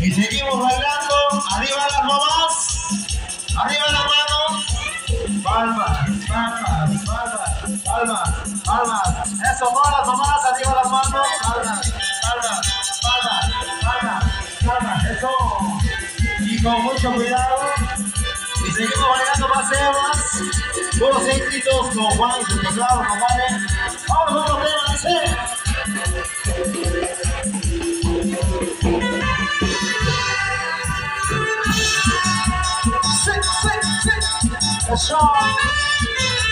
Y Seguimos bailando. mano, carga. Y con mucho cuidado. Y seguimos bailando paseos. Puros éxitos con Juan y su compadre. ¿eh? Vamos con los temas, That's all.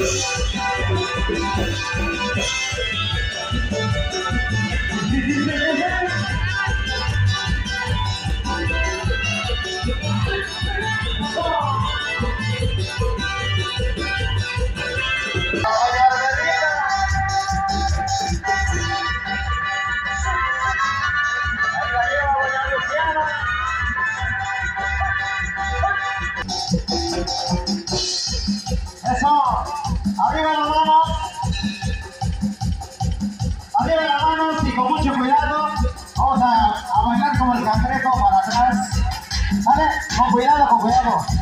頑張れ頑張れ頑張れ頑張れ! Vamos.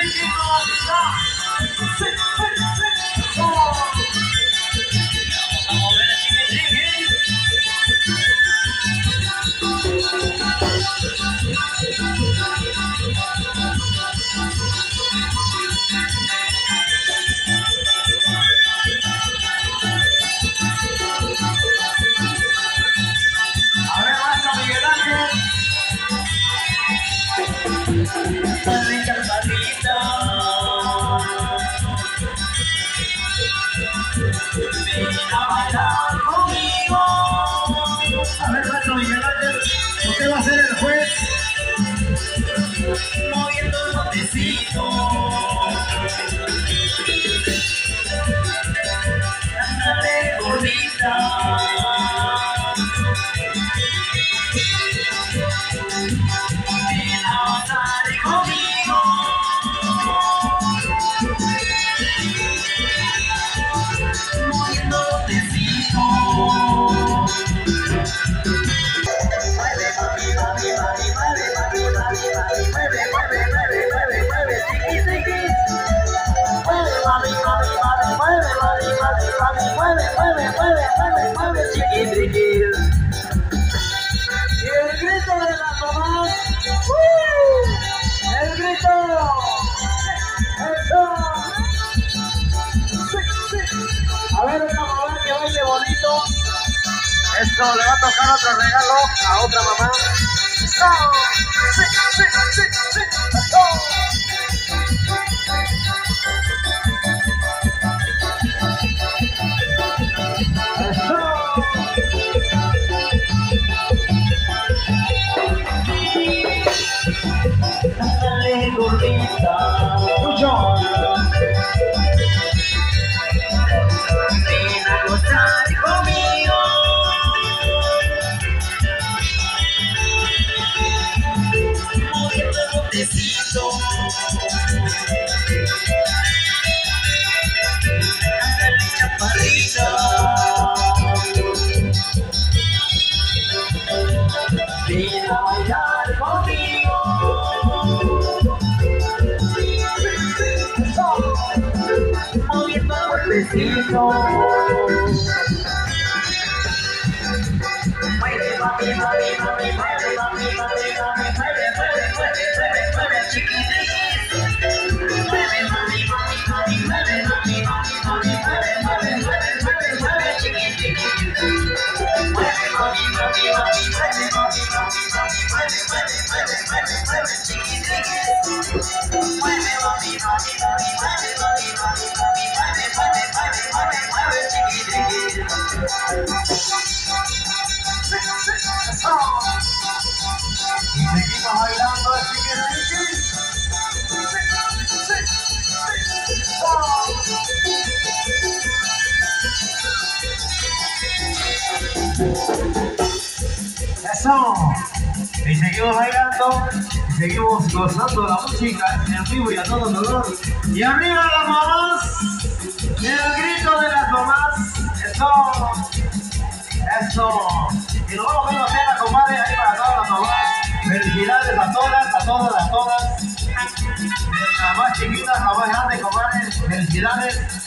Me encanta. Mira donde vivo, moviendo tecito. Mueve, mueve, mueve, mueve, mueve, chiqui, chiqui. Mueve, mueve, mueve, mueve, mueve, mueve, mueve, mueve, mueve, mueve, Thank you. Esto le va a tocar otro regalo a otra mamá. All your power is That's all. Y seguimos bailando. Y seguimos gozando la música en vivo y a todo color. Y arriba las mamás. Y el grito de las mamás. Eso. Eso. Y nos vamos a ver la comadre, ahí para todas las mamás. Felicidades a todas, a todas, a todas. Las más chiquitas, las más grandes, comadre. Felicidades.